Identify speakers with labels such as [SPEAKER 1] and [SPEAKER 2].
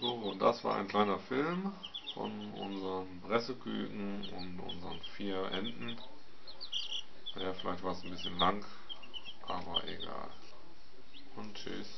[SPEAKER 1] So, und das war ein kleiner Film von unseren Presseküken und unseren vier Enten. Ja, vielleicht war es ein bisschen lang, aber egal. Und tschüss.